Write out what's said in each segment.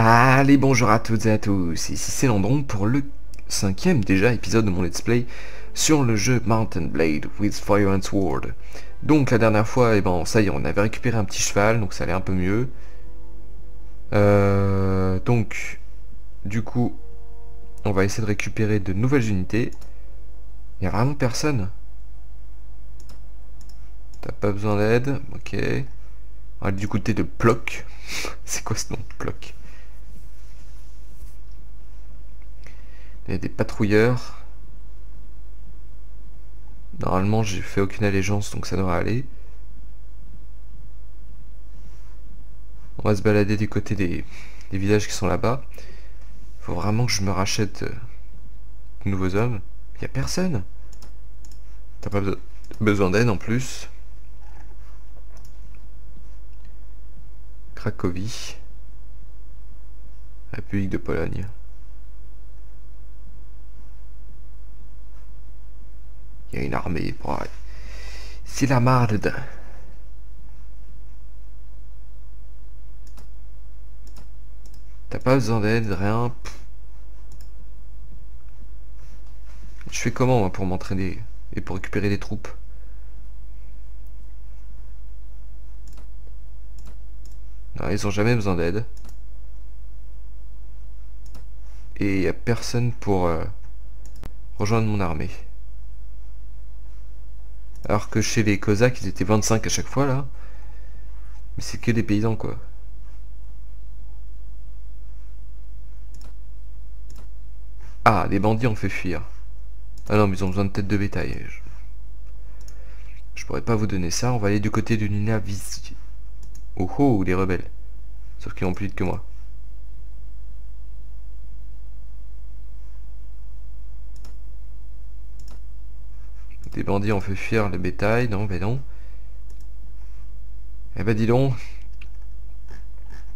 Allez, bonjour à toutes et à tous, ici c'est Landron pour le cinquième déjà épisode de mon let's play sur le jeu Mountain Blade with Fire and Sword. Donc la dernière fois, eh ben, ça y est, on avait récupéré un petit cheval, donc ça allait un peu mieux. Euh, donc, du coup, on va essayer de récupérer de nouvelles unités. Il n'y a vraiment personne. T'as pas besoin d'aide, ok. On va du côté de Ploc. C'est quoi ce nom, Ploc Il y a des patrouilleurs. Normalement, j'ai fait aucune allégeance, donc ça devrait aller. On va se balader du côté des, villages qui sont là-bas. Faut vraiment que je me rachète euh, de nouveaux hommes. Il a personne. T'as pas besoin d'aide en plus. Cracovie. République de Pologne. Il y a une armée. C'est la marde. T'as pas besoin d'aide, rien. Je fais comment pour m'entraîner et pour récupérer des troupes? Non, ils ont jamais besoin d'aide. Et il a personne pour euh, rejoindre mon armée. Alors que chez les Cosaques, ils étaient 25 à chaque fois, là. Mais c'est que des paysans, quoi. Ah, des bandits ont fait fuir. Ah non, mais ils ont besoin de tête de bétail. Je, pourrais pas vous donner ça. On va aller du côté de Nina Oh oh, les rebelles. Sauf qu'ils ont plus vite que moi. Des bandits ont fait fuir le bétail. Non, ben non. Eh ben dis donc.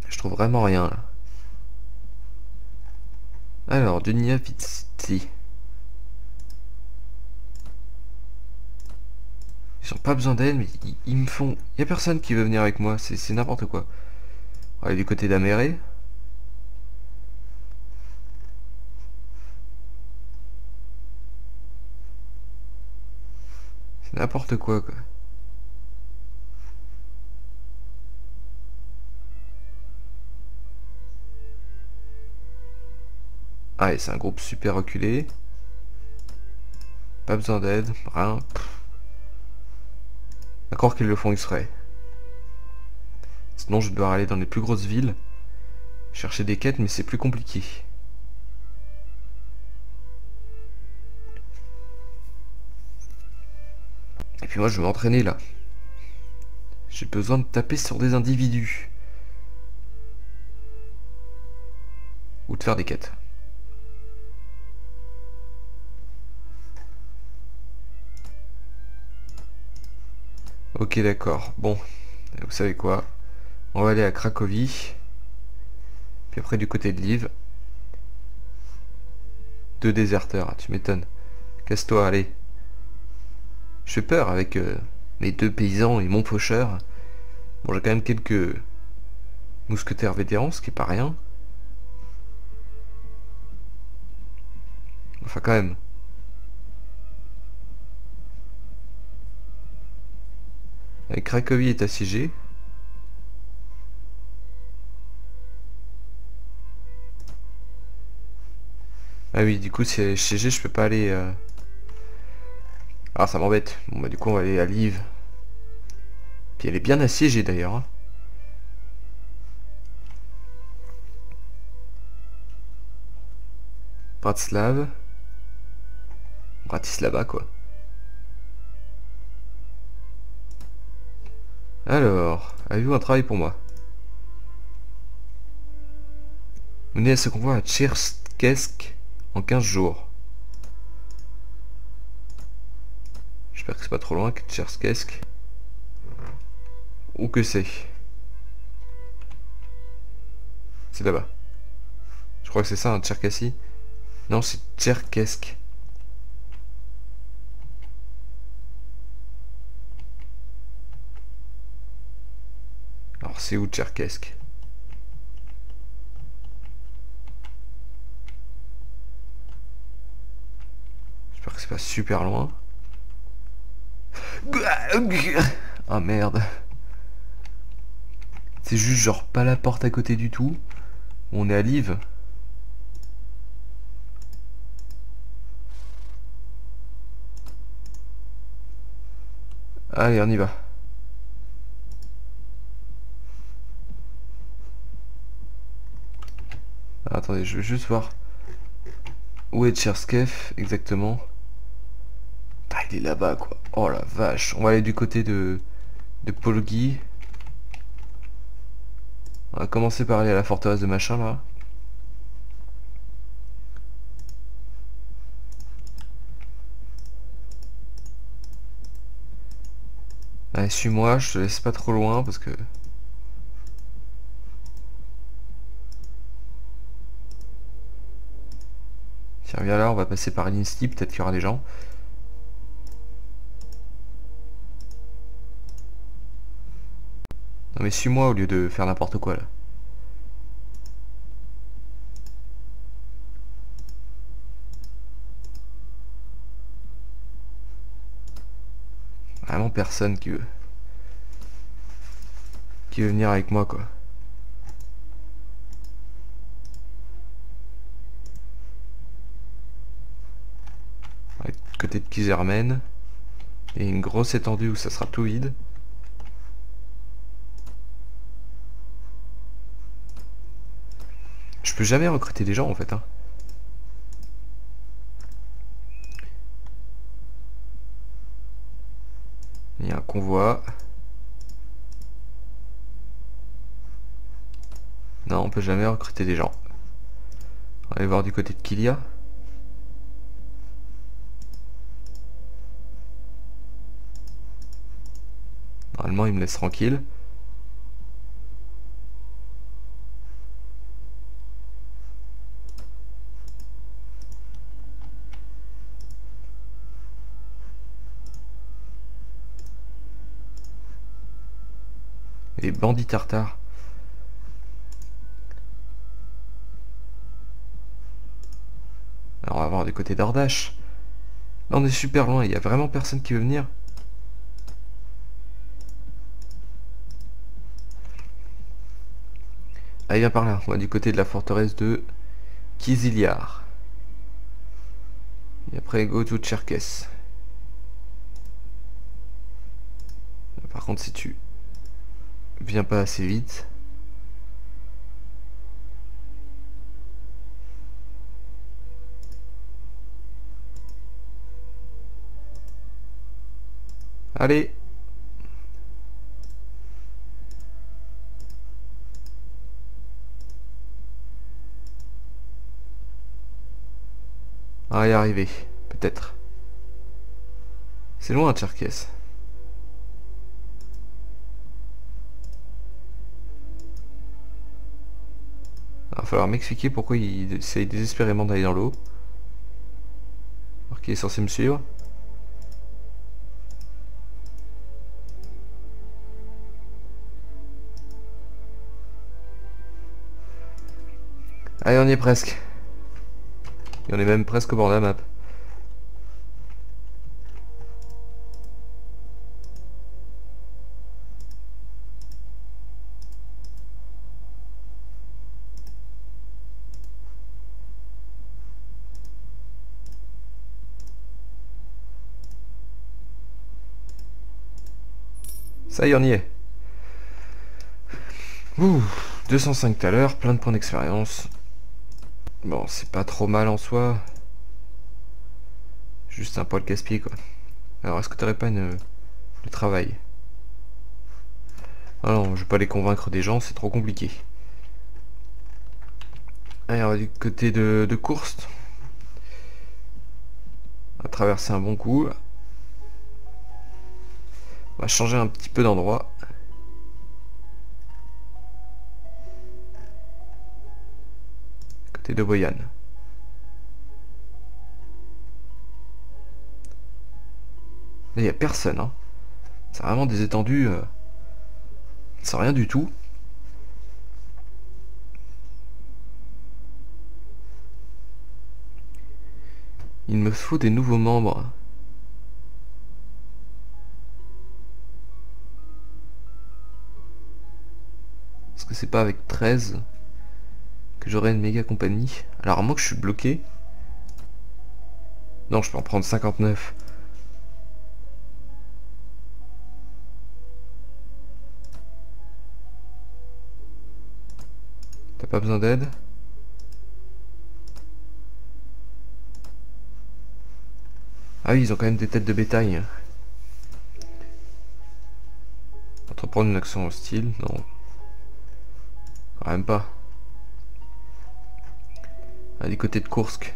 Je trouve vraiment rien là. Alors, Dunia Vizzi. Ils ont pas besoin d'aide, mais ils, me font... Y a personne qui veut venir avec moi, c'est n'importe quoi. On va du côté d'Améré. N'importe quoi, quoi. Ah, et c'est un groupe super reculé. Pas besoin d'aide, rien. D'accord qu'ils le font exprès. Sinon, je dois aller dans les plus grosses villes. Chercher des quêtes, mais c'est plus compliqué. Puis moi je vais m'entraîner là. J'ai besoin de taper sur des individus. Ou de faire des quêtes. Ok d'accord. Bon, vous savez quoi? On va aller à Cracovie. Puis après du côté de Liv. Deux déserteurs, tu m'étonnes. Casse-toi, allez. Je fais peur avec euh, mes deux paysans et mon faucheur. Bon, j'ai quand même quelques mousquetaires vétérans, ce qui est pas rien. Enfin, quand même. Avec Cracovie est assiégé. Ah oui, du coup, si elle est assiégée, je peux pas aller... Euh, ah, ça m'embête. Bon, bah, du coup, on va aller à Liv. Puis elle est bien assiégée, d'ailleurs. Hein. Bratislava. Bratislava, quoi. Alors, avez-vous un travail pour moi? Menez à ce convoi à Tcherskesk en 15 jours. J'espère que c'est pas trop loin, que Tcherskesk. Où que c'est C'est là-bas. Je crois que c'est ça, hein, un Non, c'est Tcherkesk. Alors c'est où Tcherkesk J'espère que c'est pas super loin. Ah merde. C'est juste genre pas la porte à côté du tout. On est à Live. Allez, on y va. attendez, je vais juste voir où est Tcherskef exactement. Ah, il est là-bas, quoi. Oh la vache. On va aller du côté de, de Polgi. On va commencer par aller à la forteresse de machin, là. Allez, suis-moi, je te laisse pas trop loin parce que... Tiens, viens là, on va passer par l'Insti, peut-être qu'il y aura des gens. Mais suis-moi au lieu de faire n'importe quoi là. Vraiment personne qui veut. Qui veut venir avec moi quoi. côté de Kizermen. Et une grosse étendue où ça sera tout vide. Peux jamais recruter des gens en fait. Hein. Il y a un convoi. Non, on peut jamais recruter des gens. On va aller voir du côté de Kilia. Normalement, il me laisse tranquille. Les bandits tartares. Alors on va voir du côté d'Ordache. Là on est super loin, il y a vraiment personne qui veut venir. Allez viens par là, on du côté de la forteresse de Kiziliar. Et après go to Cherkes. Par contre si tu Viens pas assez vite. Allez On va y arriver, peut-être. C'est loin, Tcherkess. Va falloir m'expliquer pourquoi il essaye désespérément d'aller dans l'eau. Alors qu'il est censé me suivre. Allez, on y est presque. Et on est même presque au bord de la map. Ça y on y est. Ouh, 205 tout à l'heure, plein de points d'expérience. Bon, c'est pas trop mal en soi. Juste un poil casse-pied, quoi. Alors, est-ce que t'aurais pas une... le travail? Ah non, je vais pas les convaincre des gens, c'est trop compliqué. Allez, on va du côté de, de course. On va traverser un bon coup. On va changer un petit peu d'endroit. Côté de Boyan. Là, il n'y a personne. Hein. C'est vraiment des étendues euh, sans rien du tout. Il me faut des nouveaux membres. C'est pas avec 13 que j'aurai une méga compagnie Alors moi que je suis bloqué. Non, je peux en prendre 59. T'as pas besoin d'aide? Ah oui, ils ont quand même des têtes de bétail. Entreprendre une action hostile Non. Même pas. À des côtés de Kursk.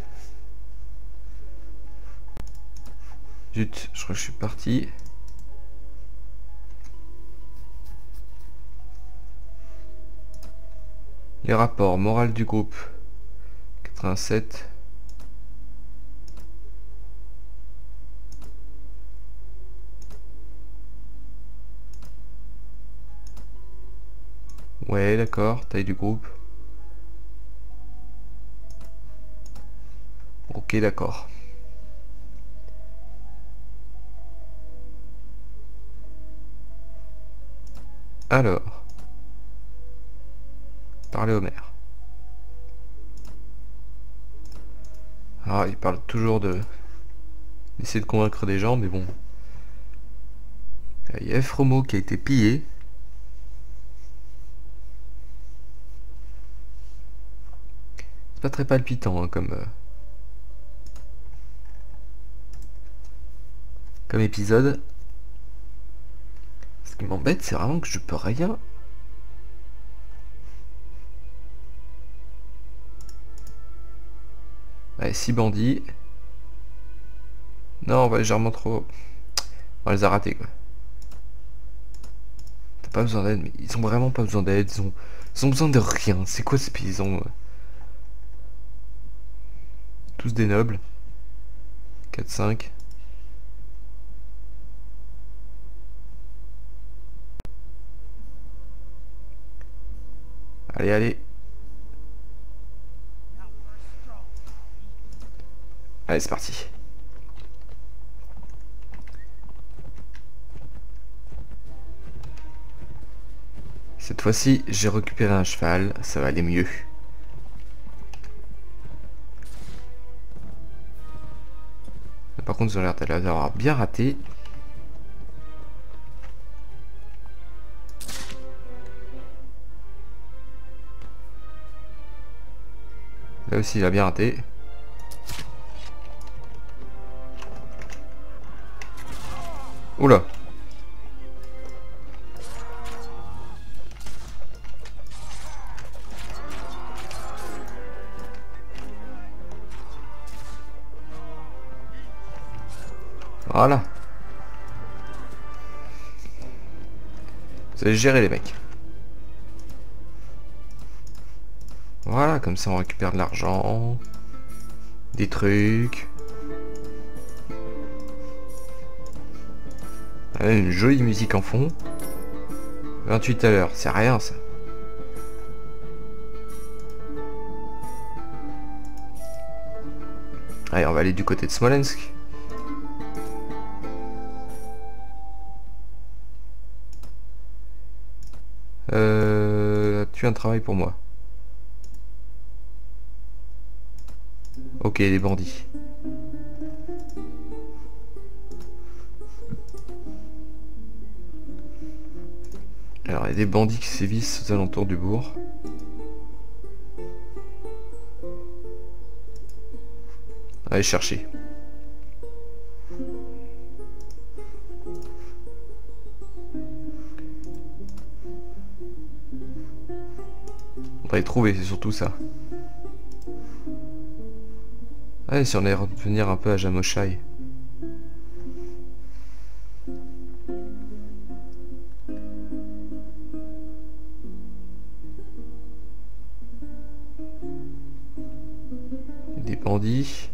Zut, je crois que je suis parti. Les rapports, morale du groupe. 87. Ouais, d'accord, taille du groupe. Ok, d'accord. Alors. Parler au maire. Ah, il parle toujours de... d'essayer de convaincre des gens, mais bon. Il y a Fromo qui a été pillé. C'est pas très palpitant hein, comme... Euh, comme épisode. Ce qui m'embête, c'est vraiment que je peux rien... Ouais, 6 bandits. Non, on va légèrement trop... On les a ratés, quoi. T'as pas besoin d'aide, mais ils ont vraiment pas besoin d'aide. Ils ont... ils ont besoin de rien. C'est quoi ces paysans tous des nobles. 4-5. Allez, allez. Allez, c'est parti. Cette fois-ci, j'ai récupéré un cheval, ça va aller mieux. Par contre, ils ont l'air d'avoir bien raté. Là aussi, il a bien raté. Oula Voilà. Vous allez gérer les mecs. Voilà, comme ça on récupère de l'argent. Des trucs. une jolie musique en fond. 28 à l'heure, c'est rien ça. Allez, on va aller du côté de Smolensk. Euh, tu as un travail pour moi? Ok, les bandits. Alors, il y a des bandits qui sévissent aux alentours du bourg. Allez chercher. Trouver, c'est surtout ça. Allez, si on allait revenir un peu à Jamoshai. Des bandits.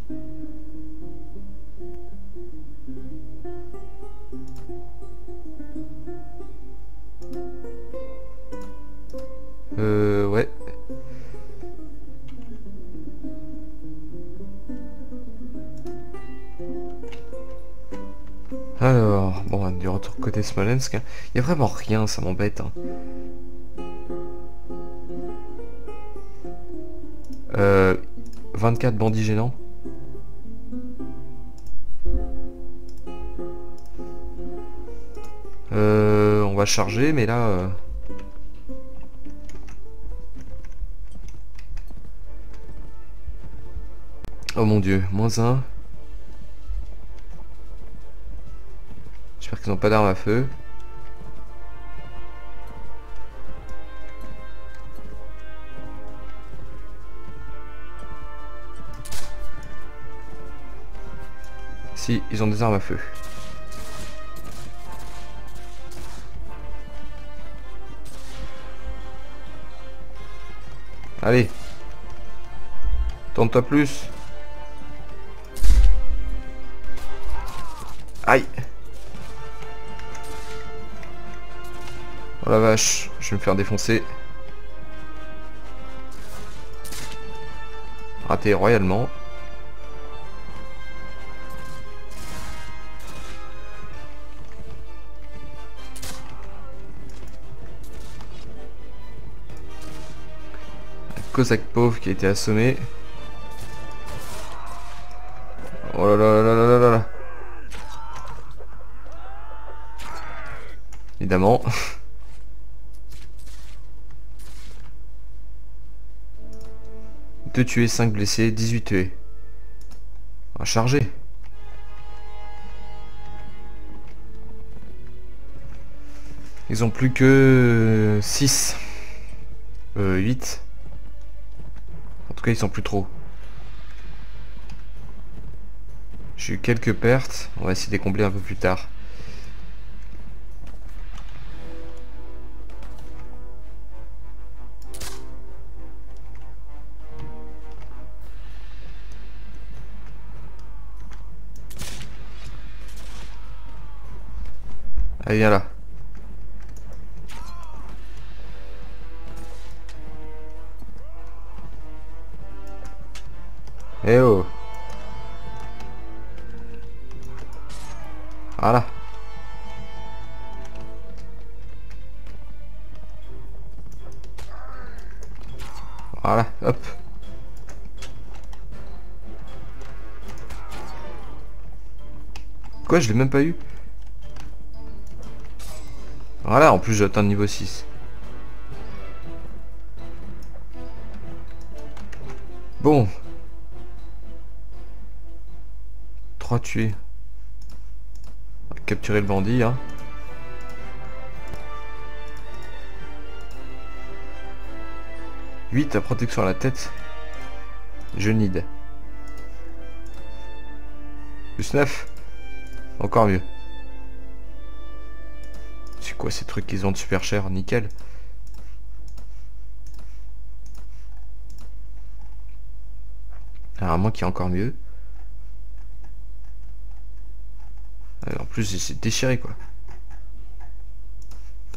Smolensk. hein. Il y a vraiment rien, ça m'embête. hein. Euh, 24 bandits gênants. Euh, on va charger, mais là... euh, Oh mon dieu, moins un. Qu'ils n'ont pas d'armes à feu. Si, ils ont des armes à feu. Allez. Tente-toi plus. Aïe. Oh la vache, je vais me faire défoncer. Raté royalement. Cosaque pauvre qui a été assommé. Oh là là. 2 tués, 5 blessés, 18 tués. On va charger. Ils ont plus que 6. Euh, 8. En tout cas, ils sont plus trop. J'ai eu quelques pertes. On va essayer de les combler un peu plus tard. Allez, viens là. Eh oh Voilà. Voilà, hop. Quoi, je l'ai même pas eu? Voilà, en plus j'ai atteint le niveau 6. Bon. 3 tués. Capturer le bandit, hein. Huit à protection à la tête. Je need. Plus 9. Encore mieux. Quoi ces trucs qu'ils ont de super cher Nickel. Alors, à moins qu'il y encore mieux. Euh, en plus, c'est déchiré quoi.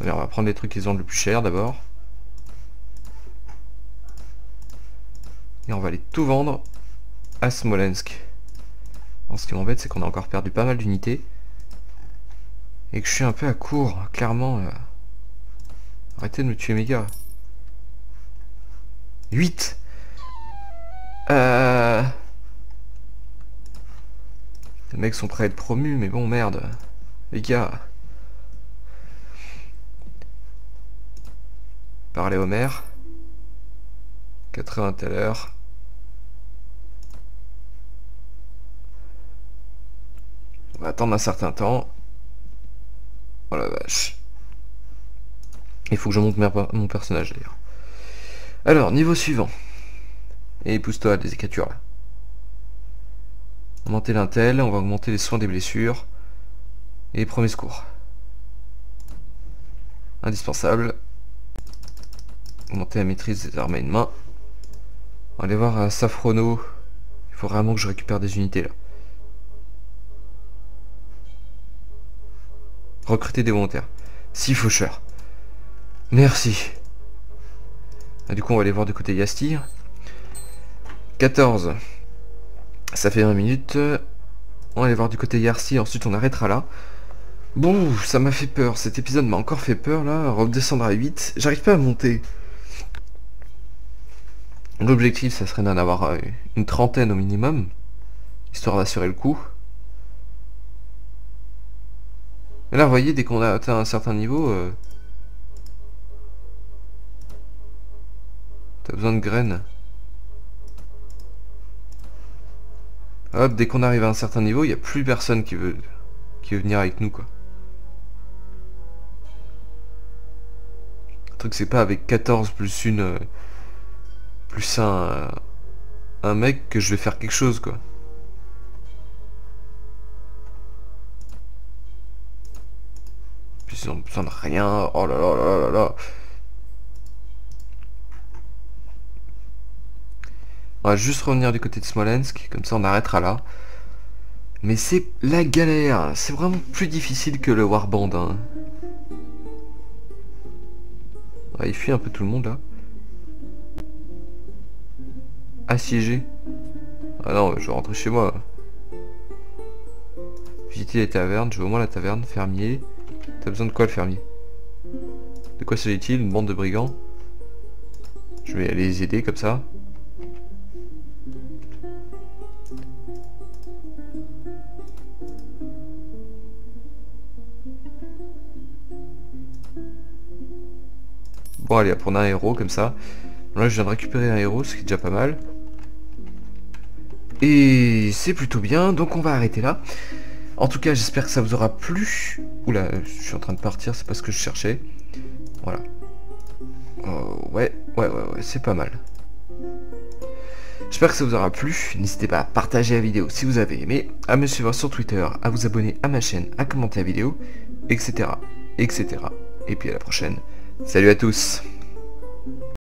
On va prendre les trucs qu'ils ont le plus cher d'abord. Et on va aller tout vendre à Smolensk. Ce qui m'embête, c'est qu'on a encore perdu pas mal d'unités. Et que je suis un peu à court, clairement. euh. Arrêtez de me tuer mes gars. 8 Euh... Les mecs sont prêts à être promus, mais bon, merde. Les gars. Parlez au maire. 80 tout à l'heure. On va attendre un certain temps. Oh la vache. Il faut que je monte mon personnage d'ailleurs. Alors, niveau suivant. Et pousse-toi des écritures là. Augmenter l'intel, on va augmenter les soins des blessures. Et les premiers secours. Indispensable. Augmenter la maîtrise des armes à une main. On va aller voir à Safrono. Il faut vraiment que je récupère des unités là. Recruter des volontaires. 6 faucheurs. Merci. Ah, du coup, on va aller voir du côté Yastir. 14. Ça fait 20 minutes. On va aller voir du côté Yarsi, ensuite on arrêtera là. Bon, ça m'a fait peur. Cet épisode m'a encore fait peur, là. Redescendre à 8. J'arrive pas à monter. L'objectif, ça serait d'en avoir euh, une trentaine au minimum. Histoire d'assurer le coup. Mais là, vous voyez, dès qu'on a atteint un certain niveau... Euh, T'as besoin de graines. Hop, dès qu'on arrive à un certain niveau, il n'y a plus personne qui veut, venir avec nous, quoi. Le truc, c'est pas avec 14 plus une... Euh, plus un... un mec que je vais faire quelque chose, quoi. Ils ont besoin de rien. Oh là là là là là. On va juste revenir du côté de Smolensk, comme ça on arrêtera là. Mais c'est la galère, c'est vraiment plus difficile que le Warband. Hein. il fuit un peu tout le monde là. Assiégé. Ah non, je vais rentrer chez moi. Visiter les tavernes, je veux au moins la taverne, fermier. T'as besoin de quoi le fermier? De quoi s'agit-il Une bande de brigands? Je vais aller les aider comme ça. Bon allez, un héros comme ça. Là je viens de récupérer un héros, ce qui est déjà pas mal. Et c'est plutôt bien, donc on va arrêter là. En tout cas, j'espère que ça vous aura plu. Oula, je suis en train de partir, c'est pas ce que je cherchais. Voilà. Oh, ouais, ouais, ouais, ouais, c'est pas mal. J'espère que ça vous aura plu. N'hésitez pas à partager la vidéo si vous avez aimé, à me suivre sur Twitter, à vous abonner à ma chaîne, à commenter la vidéo, etc. etc. Et puis à la prochaine. Salut à tous